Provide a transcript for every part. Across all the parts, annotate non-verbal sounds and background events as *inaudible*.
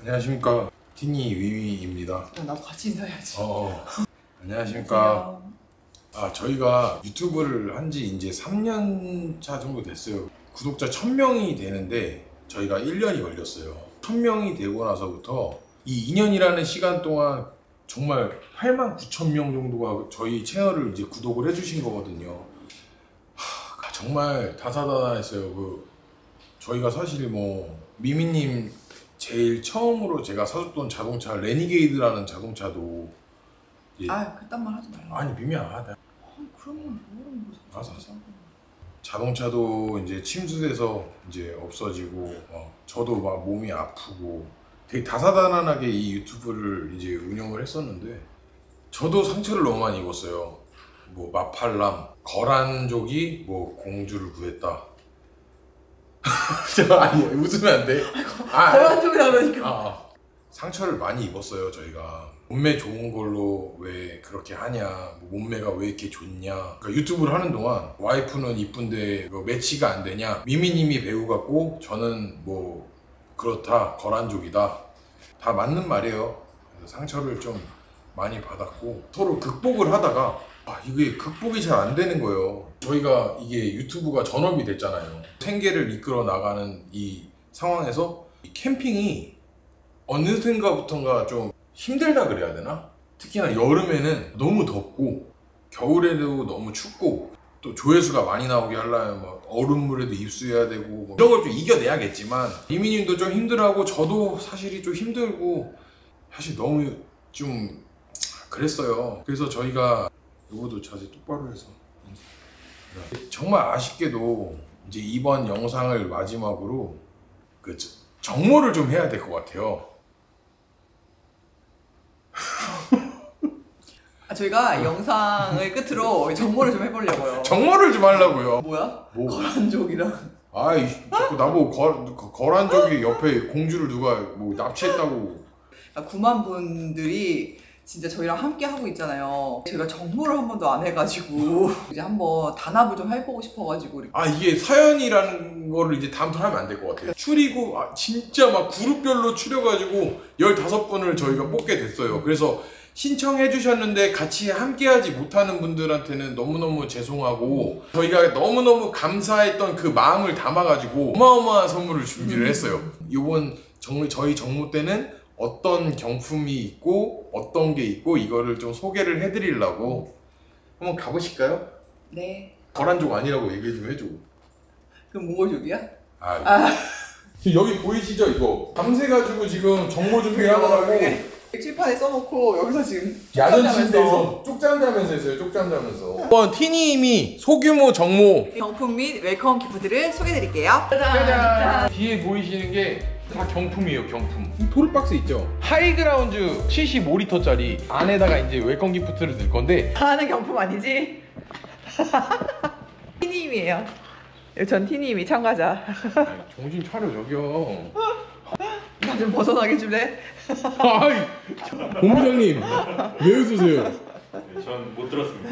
안녕하십니까 티니 위위입니다. 야, 나도 같이 인사해야지. 어, *laughs* 안녕하십니까. 아 저희가 유튜브를 한 지 이제 3년 차 정도 됐어요. 구독자 1000명이 되는데 저희가 1년이 걸렸어요. 1000명이 되고 나서부터 이 2년이라는 시간 동안 정말 8만 9천 명 정도가 저희 채널을 이제 구독을 해주신 거거든요. 하, 정말 다사다난했어요. 그 저희가 사실 뭐 미미님 제일 처음으로 제가 사줬던 자동차 Renegade라는 자동차도 예. 아, 그딴 말 하지 말라. 아니 미미야 나 아니, 그러면 모르는 거지. 알았어, 알았어. 자동차도 이제 침수돼서 이제 없어지고 어, 저도 막 몸이 아프고 되게 다사다난하게 이 유튜브를 이제 운영을 했었는데 저도 상처를 너무 많이 입었어요. 뭐 마팔람, 거란족이 뭐 공주를 구했다. *laughs* 저 아니 웃으면 안 돼. 아, 거란 쪽이라 그러니까. 아, 아. 상처를 많이 입었어요 저희가. 몸매 좋은 걸로 왜 그렇게 하냐 뭐 몸매가 왜 이렇게 좋냐. 그러니까 유튜브를 하는 동안 와이프는 이쁜데 뭐 매치가 안 되냐. 미미님이 배우 같고 저는 뭐 그렇다 거란족이다. 다 맞는 말이에요. 상처를 좀 많이 받았고 서로 극복을 하다가 아, 이게 극복이 잘 안 되는 거예요. 저희가 이게 유튜브가 전업이 됐잖아요. 생계를 이끌어 나가는 이 상황에서 이 캠핑이 어느샌가부터가 좀 힘들다 그래야 되나? 특히나 여름에는 너무 덥고 겨울에도 너무 춥고 또 조회수가 많이 나오게 하려면 뭐 얼음물에도 입수해야 되고 뭐 이런 걸 좀 이겨내야겠지만 이민님도 좀 힘들어하고 저도 사실이 좀 힘들고 사실 너무 좀 그랬어요. 그래서 저희가 이거도 자세 똑바로 해서 정말 아쉽게도 이제 이번 영상을 마지막으로 그 정모를 좀 해야 될 것 같아요. 아, 저희가 영상을 끝으로 정모를 좀 해보려고요. 정모를 좀 하려고요. 뭐야? 뭐? 거란족이랑. 아이 자꾸 나보고 거, 거, 거란족이 옆에 공주를 누가 뭐 납치했다고 아, 9만 분들이 진짜 저희랑 함께 하고 있잖아요. 제가 정모를 한 번도 안 해가지고 *laughs* 이제 한번 단합을 좀 해보고 싶어가지고 이렇게. 아 이게 사연이라는 거를 이제 다음부터 하면 안 될 것 같아요 추리고 아, 진짜 막 그룹별로 추려가지고 15분을 저희가 뽑게 됐어요 그래서 신청해 주셨는데 같이 함께 하지 못하는 분들한테는 너무너무 죄송하고 저희가 너무너무 감사했던 그 마음을 담아가지고 어마어마한 선물을 준비를 했어요 이번 정, 저희 정모 때는 어떤 경품이 있고 어떤 게 있고 이거를 좀 소개를 해드리려고 한번 가보실까요? 네. 거란족 아니라고 얘기 좀 해줘. 그럼 몽골족이야? 아, 지금 여기 보이시죠 이거? 밤새 가지고 지금 정보 준비하느라고. 칠판에 써놓고 여기서 지금 야전 침대에서. 쪽잠 자면서 했어요 쪽잠 자면서. 이번 티니임이 소규모 정모. 경품 및 welcome gift를 소개해드릴게요. 짜잔. 뒤에 보이시는 게 다 경품이에요 경품 토르박스 있죠 하이그라운드 75리터짜리 안에다가 이제 welcome gift를 넣을 건데 하는 경품 아니지? *laughs* 티님이에요. 전 티님이 참가자. 아이, 정신 차려 저기요 나 좀 벗어나게 해줄래? 아이 본부장님 왜 웃으세요 전 못 들었습니다.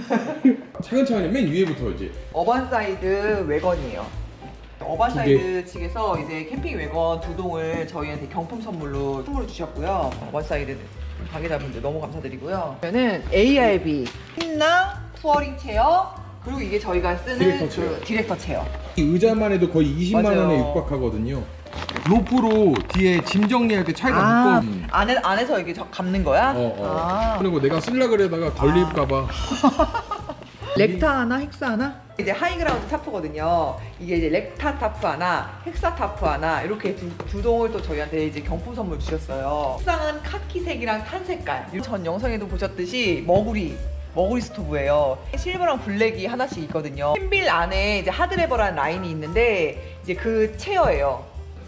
차근차근 맨 위에부터 이제 어반사이드 웨건이에요. 두 어반사이드 측에서 이제 캠핑 웨건 두 동을 저희한테 경품 선물로 선물을 주셨고요. 어반사이드 관계자분들 너무 감사드리고요. 저는 ARB 흰낭 touring chair 그리고 이게 저희가 쓰는 director chair. 그 director chair. 이 의자만 해도 거의 20만 맞아요. 원에 육박하거든요. 로프로 뒤에 짐 정리할 때 차에다 아, 묶어. 안에 안에서 이게 저- 감는 거야? 어, 어. 아. 그리고 내가 쓸라 그래다가 걸릴까봐. recta 하나, hexa 하나? 이제 하이그라운드 tarp거든요. 이게 이제 recta tarp 하나, hexa tarp 하나 이렇게 두, 두 동을 또 저희한테 이제 경품 선물 주셨어요. 색상은 카키색이랑 탄 색깔. 전 영상에도 보셨듯이 머구리. 머구리 스토브예요. 실버랑 블랙이 하나씩 있거든요. 캠빌 안에 이제 하드레버라는 라인이 있는데 이제 그 체어예요.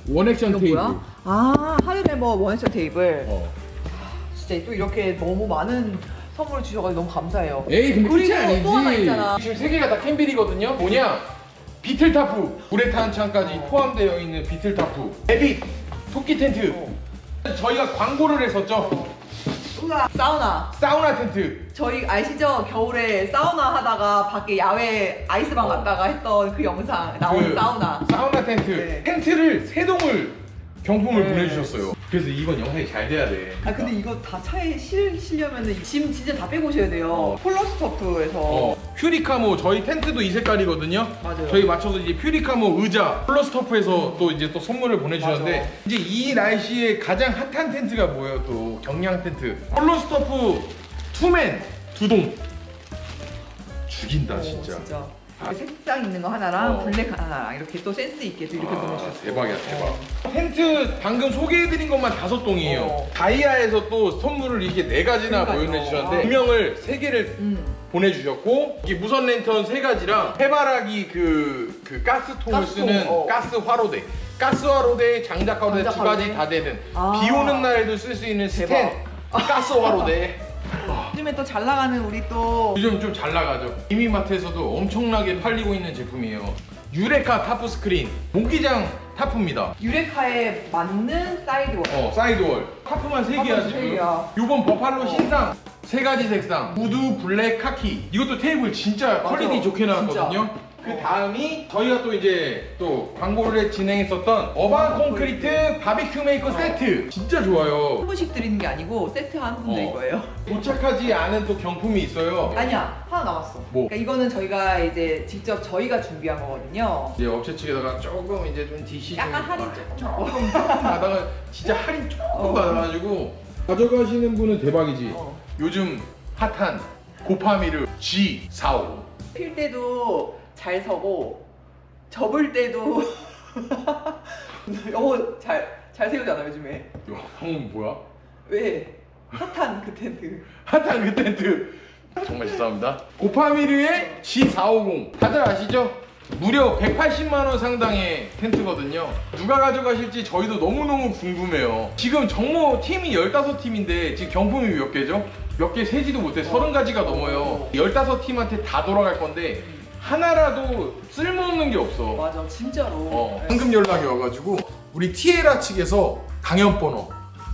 One action 이거 테이블. 뭐야? 아 하드레버 one action 테이블. 어. 진짜 또 이렇게 너무 많은 선물을 주셔가지고 너무 감사해요. 에이 근데 끝이 그리고 또 하나 아니지. 있잖아. 지금 세 개가 다 캠빌이거든요. 뭐냐? beetle tarp, 우레탄 창까지 포함되어 있는 beetle tarp, 에빗, 토끼 텐트. 저희가 광고를 했었죠. 우와, 사우나. 사우나 텐트. 저희 아시죠? 겨울에 사우나 하다가 밖에 야외 아이스방 갔다가 했던 그 영상 나온 그 사우나. 사우나 텐트. 네. 텐트를 세 동을 경품을 네. 보내주셨어요. 그래서 이번 영상이 잘 돼야 돼. 아 근데 이거 다 차에 실으려면 짐 진짜 다 빼고 오셔야 돼요. 어. Poler Stuff에서 어, furry camo 저희 텐트도 이 색깔이거든요. 맞아요. 저희 맞춰서 이제 furry camo 의자 Poler Stuff에서 또 이제 또 선물을 보내주셨는데 맞아. 이제 이 날씨에 가장 핫한 텐트가 뭐예요? 또 경량 텐트 Poler Stuff two man 두동 죽인다 어, 진짜. 진짜. 아, 색상 있는 거 하나랑 어. 블랙 하나랑 이렇게 또 센스 있게 또 이렇게 아, 보내주셨어요. 대박이야 대박. 어. 텐트 방금 소개해드린 것만 다섯 동이에요. 어. 다이아에서 또 선물을 이게 네 가지나. 보내주셨는데 아. 조명을 세 개를 음. 보내주셨고 이게 무선 랜턴 세 가지랑 해바라기 그, 그 가스통을 가스통, 쓰는 어. 가스 화로대 가스 화로대 장작 화로대 두 장작 가지? 다 되는 아. 비 오는 날에도 쓸 수 있는 스텐 대박. 가스 화로대 *laughs* 요즘에 또 잘 나가는 우리 또 요즘 좀 잘 나가죠 이미마트에서도 엄청나게 팔리고 있는 제품이에요 유레카 타프 스크린 모기장 tarp입니다 유레카에 맞는 side wa. 어 side wall tarp만 세 개야 tarp만 세 지금 개야. 요번 버팔로 어. 신상 세 가지 색상 wood black khaki 이것도 테이블 진짜. 퀄리티 좋게 나왔거든요 진짜. 그 어. 다음이 저희가 또 이제 또 광고를 진행했었던 어반 콘크리트 바비큐 메이커 세트 진짜 한 좋아요 분씩 드리는 게 아니고 세트 한 분 드릴 어. 거예요. *laughs* 도착하지 않은 또 경품이 있어요 아니야 하나 남았어. 뭐? 그러니까 이거는 저희가 이제 직접 저희가 준비한 거거든요. 이제 업체 측에다가 조금 이제 좀 DC 약간 좀 할인 아, 조금 받아가 진짜 할인 조금 어. 받아가지고 가져가시는 분은 대박이지 어. 요즘 핫한 고파미르 G45 필 때도 잘 서고 접을 때도 *laughs* 어, 잘, 잘 세우잖아 요즘에 이거 방금 뭐야? 왜? 핫한 그 텐트 핫한 그 텐트 정말 죄송합니다 고파미르의 G450 다들 아시죠? 무려 180만원 상당의 텐트거든요 누가 가져가실지 저희도 너무너무 궁금해요 지금 정모 팀이 15팀인데 지금 경품이 몇 개죠? 몇 개 세지도 못해 30가지가 넘어요 15팀한테 다 돌아갈 건데 하나라도 쓸모없는 게 없어 맞아 진짜로 어, 방금 연락이 와가지고 우리 티에라 측에서 강염 버너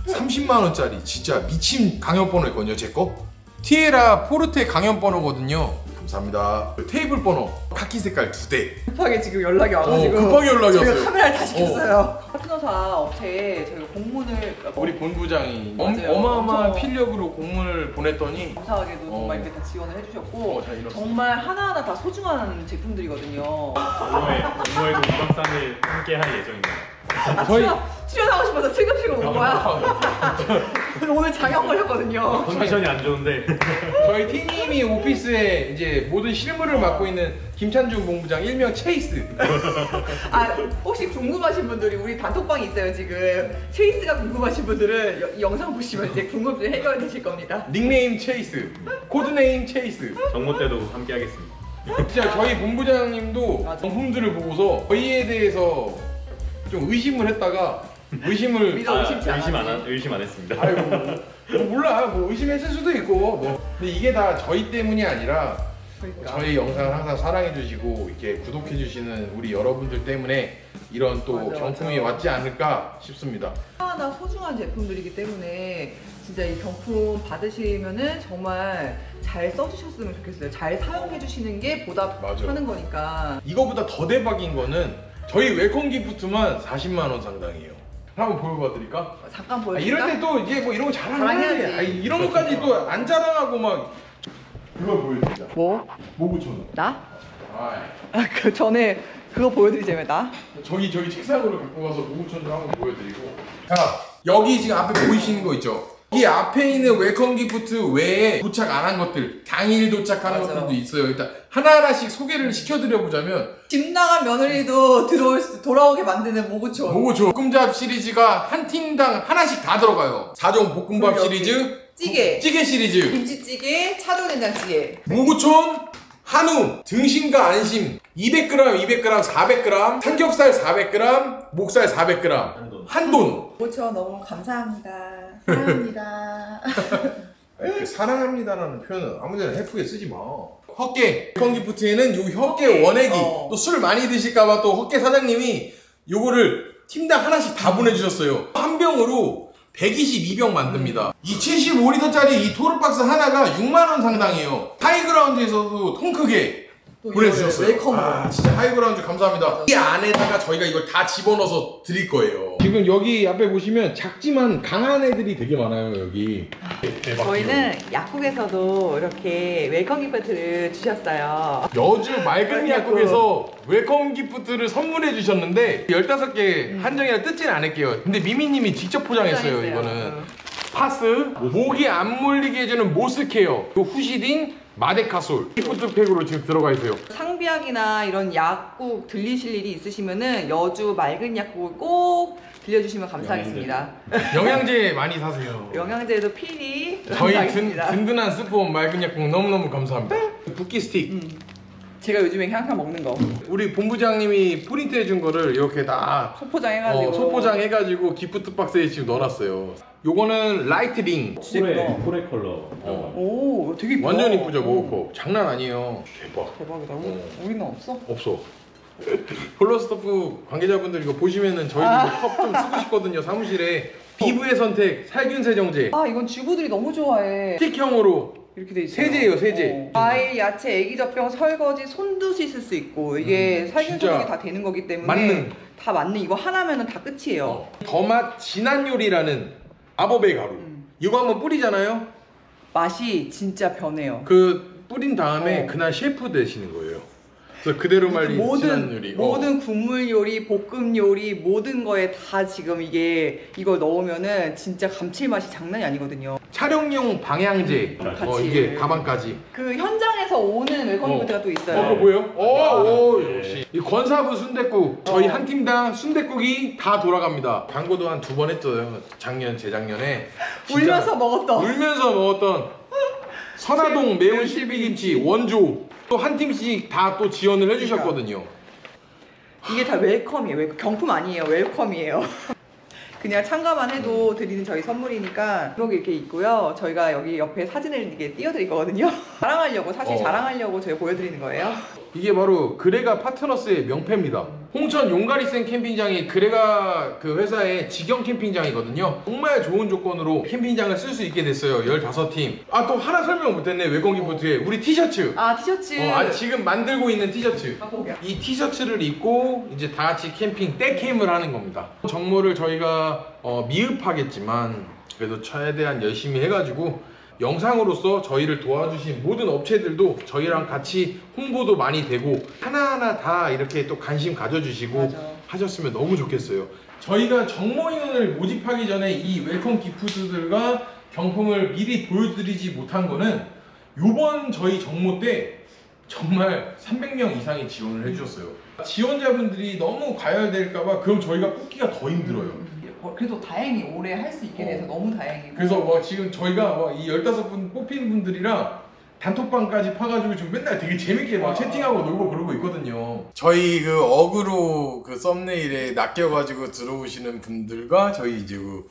30만 원짜리 진짜 미친 강염 버너였거든요 제 거. 티에라 포르테 강염 버너거든요. 감사합니다. 테이블 버너 khaki 색깔 두 대. 급하게 지금 연락이 와가지고 어, 급하게 연락이 저희가 왔어요. 카메라를 다 시켰어요 파트너사 업체에 저희가 공문을 우리 본부장이 엄. 어마어마한 필력으로 공문을 보냈더니 감사하게도 정말 어. 이렇게 다 지원을 해주셨고 어, 잘 이뤘어. 정말 하나하나 다 소중한 제품들이거든요 올해 정모에도 2박 3일 함께 할 예정입니다. 아, 저희- 출연, 싶어서 슬금슬금 온 거야 오늘 장염 걸렸거든요 컨디션이 안 좋은데 저희 팀이 오피스에 이제 모든 실무를 맡고 있는 김찬중 본부장 일명 체이스. 아 혹시 궁금하신 분들이 우리 단톡방이 있어요 지금 체이스가 궁금하신 분들은 여- 이 영상 보시면 이제 궁금증 해결되실 겁니다 닉네임 체이스, code name 체이스. 정모 때도 함께 하겠습니다. 진짜 저희 본부장님도 맞아. 정품들을 보고서 저희에 대해서 좀 의심을 했다가 의심을 믿어. 의심치 아, 의심 안, 않았지. 의심 안 했습니다. 아이고 뭐 몰라 뭐 의심했을 수도 있고 뭐 근데 이게 다 저희 때문이 아니라 그러니까. 저희 영상을 항상 사랑해 주시고 이렇게 구독해 주시는 우리 여러분들 때문에 이런 또 맞아, 경품이 맞아. 왔지 않을까 싶습니다. 하나 소중한 제품들이기 때문에 진짜 이 경품 받으시면은 정말 잘 써주셨으면 좋겠어요. 잘 사용해 주시는 게 보답하는 맞아. 거니까. 이거보다 더 대박인 거는 저희 welcome gift만 40만 원 상당이에요. 한번 보여봐 드릴까? 잠깐 아, 보여드릴까? 이럴 때 또 이제 뭐 이런 거 자랑해야지. 자랑해야지. 아, 이런 것까지 또 안 자랑하고 막 그걸 보여드리자. 뭐? 뭐 붙여놓? 나? 아, 아, 그 전에 그거 보여드리자면 나? 저기 저기 책상으로 갖고 가서 뭐 붙여놓 한번 보여드리고. 자 여기 지금 앞에 보이시는 거 있죠? 이 앞에 있는 welcome gift 외에 도착 안 한 것들 당일 도착하는 맞아. 것들도 있어요. 일단 하나하나씩 소개를 시켜드려 보자면 집 나간 며느리도 들어올 수, 돌아오게 만드는 모구촌. 모구촌 볶음밥 시리즈가 한 팀당 하나씩 다 들어가요. 4종 볶음밥 시리즈, 찌개, 찌개 시리즈, 김치찌개, 차돌된장찌개. 모구촌, 한우, 등심과 안심, 200g, 200g, 400g, 삼겹살 400g, 목살 400g, 한돈. 한돈. 모구촌 너무 감사합니다. 사랑합니다. *laughs* 이렇게 사랑합니다라는 표현은 아무데나 헤프게 쓰지 마. 웰컴 gift에는 요 헛개 원액이 어. 또 술 많이 드실까봐 또 헛개 사장님이 요거를 팀당 하나씩 다 보내주셨어요. 한 병으로 122병 만듭니다. 이 75리터짜리 이 토르박스 하나가 6만원 상당이에요. 하이그라운드에서도 통 크게 또 보내주셨어요. 이거를 welcome으로. 아 진짜 하이그라운드 감사합니다. 이 안에다가 저희가 이걸 다 집어넣어서 드릴 거예요. 지금 여기 앞에 보시면 작지만 강한 애들이 되게 많아요 여기. 대박. 저희는 약국에서도 이렇게 welcome gift를 주셨어요. 여주 맑은 약국에서 welcome gift를 선물해 주셨는데 15개 한정이라 뜯지는 않을게요. 근데 미미님이 직접 포장했어요 포장했어요. 이거는. 파스, 모기 안 물리게 해주는 모스케어, 그 후시딘, 마데카솔 gift 팩으로 지금 들어가 있어요. 상비약이나 이런 약국 들리실 일이 있으시면은 여주 맑은 약국을 꼭 들려주시면 감사하겠습니다. 영양제 많이 사세요. 영양제도 필히 저희 든. 든든한 스프원 맑은 약국 너무너무 감사합니다. 붓기 스틱. 음. 제가 요즘에 항상 먹는 거 우리 본부장님이 프린트 해준 거를 이렇게 다 소포장 해가지고 어, 소포장 해가지고 gift 박스에 지금 넣어놨어요. 요거는 light ring. 코레 예쁘다. 코레 컬러. 어. 오 되게 이쁘다. 완전 이쁘죠, 음. 모코컵. 장난 아니에요. 대박. 대박이다. 어. 우리는 없어? 없어. *laughs* 홀로스토프 관계자분들 이거 보시면은 저희도 아. 컵좀 쓰고 싶거든요, 사무실에. 피부의 선택, 살균 세정제. 아 이건 주부들이 너무 좋아해. 스틱형으로 이렇게 돼 있어요. 세제예요, 세제. 어. 과일, 야채, 애기젖병, 설거지, 손도 씻을 수 있고 이게 음, 살균 진짜 소독이 다 되는 거기 때문에 만능. 다 맞는 이거 하나면은 다 끝이에요. 어. 더맛 진한 요리라는 아버베 가루. 음. 이거 한번 뿌리잖아요. 맛이 진짜 변해요. 그 뿌린 다음에 어. 그날 셰프 되시는 거예요. 그래서 그대로 말린 모든 요리. 어. 모든 국물 요리, 볶음 요리 모든 거에 다 지금 이게 이걸 넣으면은 진짜 감칠맛이 장난이 아니거든요. 촬영용 방향제. 음, 어, 같이. 이게 가방까지. 그 현장에서 오는 welcome 어. gift가 또 어, 있어요. 그거 보여? 오, 오, 네. 역시. 이 권사부 순댓국. 저희 어. 한 팀당 순댓국이 다 돌아갑니다. 광고도 한 두 번 했어요. 작년, 재작년에. 진짜 울면서 먹었던. 울면서 먹었던 선화동 매운 실비김치 원조. 또 한 팀씩 다 또 지원을 해주셨거든요. 이게 다 welcome이에요. wel- 경품 아니에요. welcome이에요. 그냥 참가만 해도 드리는 저희 선물이니까 게 이렇게 있고요. 저희가 여기 옆에 사진을 이렇게 띄워드릴 거거든요. *laughs* 자랑하려고 사실 어. 자랑하려고 저희 보여드리는 거예요. *laughs* 이게 바로 그레가 파트너스의 명패입니다. 홍천 용가리센 캠핑장이 그레가 그 회사의 직영 캠핑장이거든요. 정말 좋은 조건으로 캠핑장을 쓸 수 있게 됐어요. 15팀. 아, 또 하나 설명 못했네. welcome gift에. 우리 티셔츠. 아 티셔츠. 어, 아, 지금 만들고 있는 티셔츠. 올게요. 이 티셔츠를 입고 이제 다 같이 캠핑 떼캠을 하는 겁니다. 정모를 저희가 어, 미흡하겠지만 그래도 최대한 열심히 해가지고 영상으로서 저희를 도와주신 모든 업체들도 저희랑 같이 홍보도 많이 되고 하나하나 다 이렇게 또 관심 가져주시고 맞아. 하셨으면 너무 좋겠어요. 저희가 정모 인원을 모집하기 전에 이 welcome gift들과 경품을 미리 보여드리지 못한 거는 요번 저희 정모 때 정말 300명 이상이 지원을 해주셨어요. 지원자분들이 너무 가열될까봐 그럼 저희가 뽑기가 더 힘들어요. 어, 그래도 다행히 올해 할 수 있게 돼서 어. 너무 다행이고. 그래서 뭐 지금 저희가 뭐이 15분 뽑힌 분들이랑 단톡방까지 파가지고 지금 맨날 되게 재밌게 막 채팅하고 놀고 그러고 있거든요. 저희 그 어그로 그 썸네일에 낚여가지고 들어오시는 분들과 저희 이제 그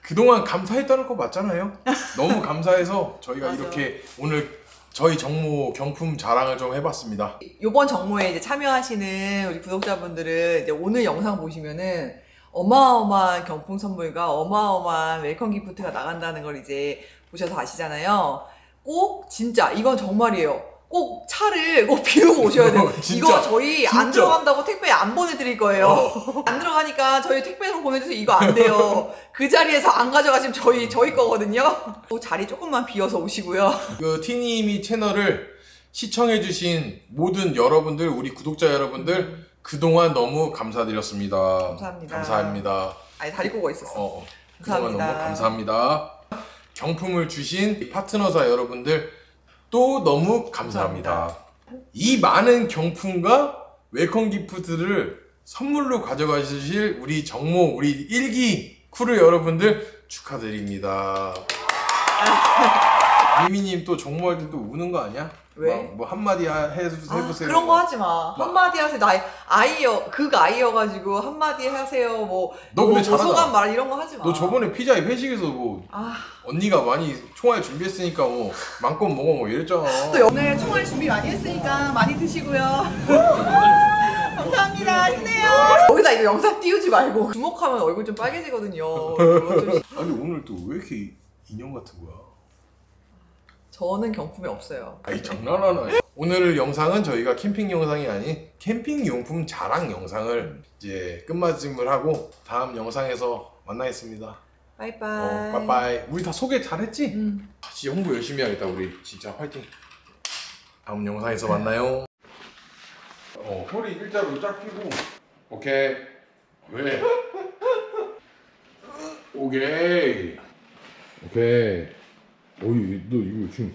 그동안 감사했다는 거 맞잖아요. 너무 감사해서 저희가 맞아. 이렇게 오늘 저희 정모 경품 자랑을 좀 해봤습니다. 이번 정모에 이제 참여하시는 우리 구독자분들은 이제 오늘 영상 보시면은 어마어마한 경품 선물과 어마어마한 welcome gift가 나간다는 걸 이제 보셔서 아시잖아요. 꼭 진짜 이건 정말이에요. 꼭 차를 꼭 *laughs* 비우고 오셔야 돼요. 어, *laughs* 진짜. 이거 저희 안 진짜. 들어간다고 택배 안 보내드릴 거예요. 어. *laughs* 안 들어가니까 저희 택배로 보내주세요. 이거 안 돼요. 그 자리에서 안 가져가시면 저희 저희 거거든요. 또 자리 조금만 비워서 오시고요. 그 티니미 채널을 시청해주신 모든 여러분들, 우리 구독자 여러분들 그동안 너무 감사드렸습니다. 감사합니다. 감사합니다. 아니 다리 꼬고 있었어. 어, 어. 그동안 감사합니다. 너무 감사합니다. 경품을 주신 파트너사 여러분들 또 너무 감사합니다. 이 많은 경품과 welcome gift를 선물로 가져가실 우리 정모 우리 일기 쿠르 여러분들 축하드립니다. *laughs* 미미님 또 정모할 때 또 우는 거 아니야? 왜? 막뭐 한마디 하- 해, 해보세요. 아, 그런 거 하지 마. 한마디 하세요. 나 아이여, 극 아이여가지고 한마디 하세요. 뭐, 너 근데 뭐. 소감 말 이런 거 하지 마. 너 저번에 피자 회식에서 뭐 아, 언니가 많이 총알 준비했으니까 뭐 마음껏 먹어 뭐 이랬잖아. 또 오늘 총알 준비 많이 했으니까 많이 드시고요. *laughs* 감사합니다. 힘내요. 여기다 이거 영상 띄우지 말고 주목하면 얼굴 좀 빨개지거든요. *laughs* 좀 시- 아니 오늘 또 왜 이렇게 인형 같은 거야? 저는 경품이 없어요. 아니 장난하나? 오늘 영상은 저희가 캠핑 영상이 아닌 캠핑 용품 자랑 영상을 이제 끝마침을 하고 다음 영상에서 만나겠습니다. 바이바이. 어, 빠빠이. 우리 다 소개 잘했지? 음. 아, 진짜 홍보 열심히 하겠다 우리 진짜 화이팅. 다음 영상에서 만나요. 어 허리 일자로 쫙 펴고 오케이 왜? *laughs* 오케이 오케이 어이 너 이거 지금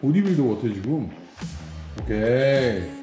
보디빌더 같아 지금? 오케이